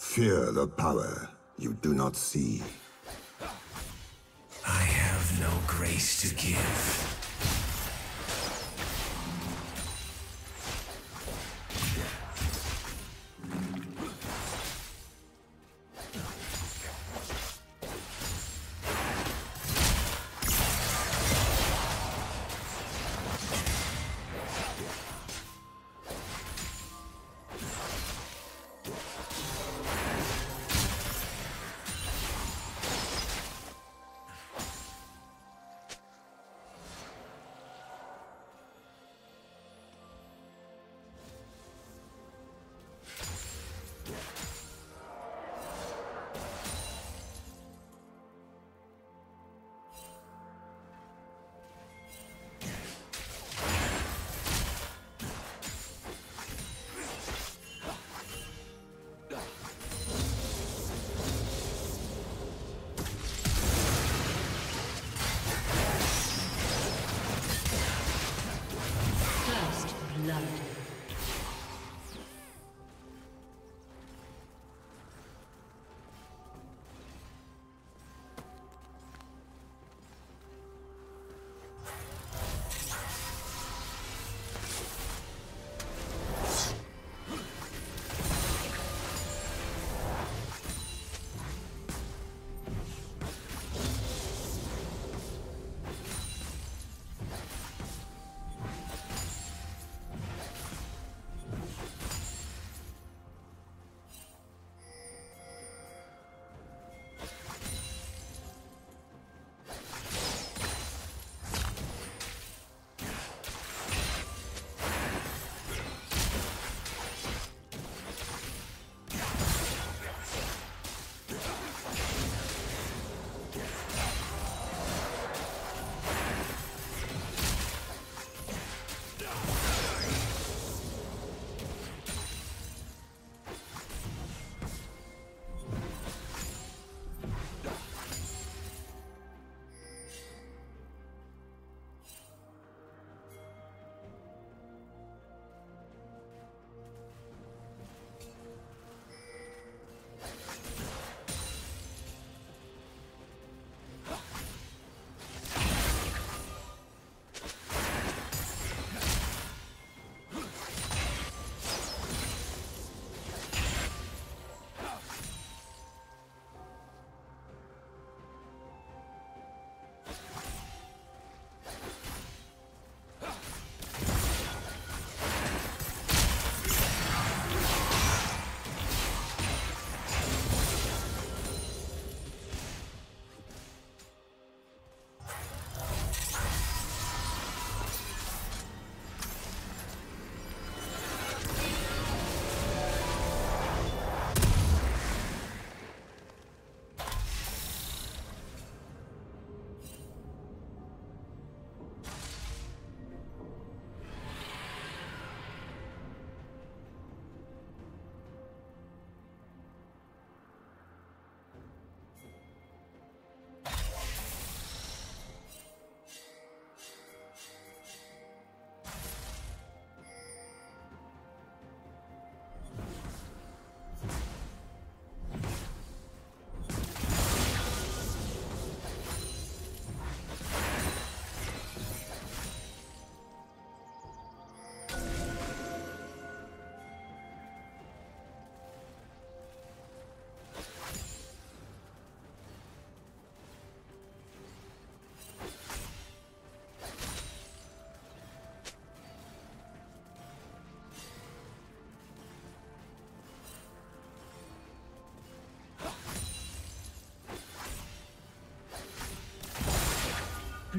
Fear the power you do not see. I have no grace to give.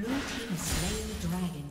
Team double kill.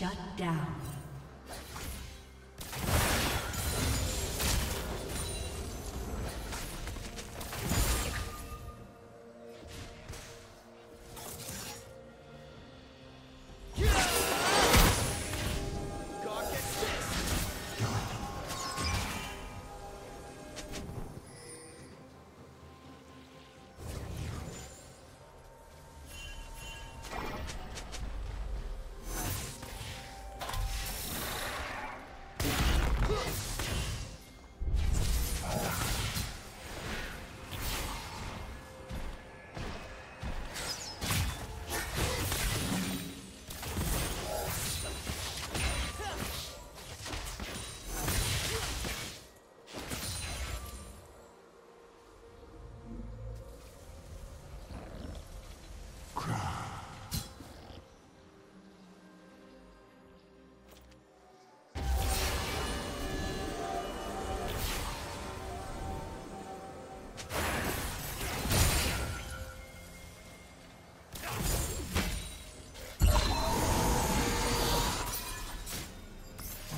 Shut down.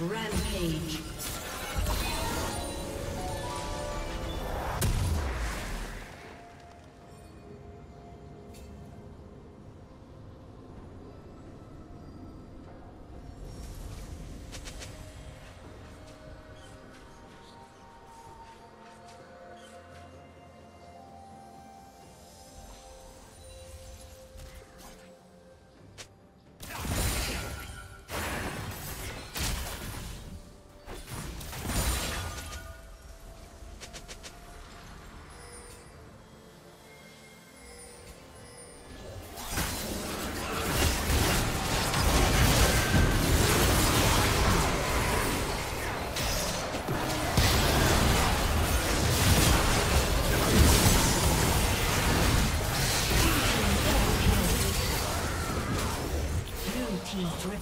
Rampage.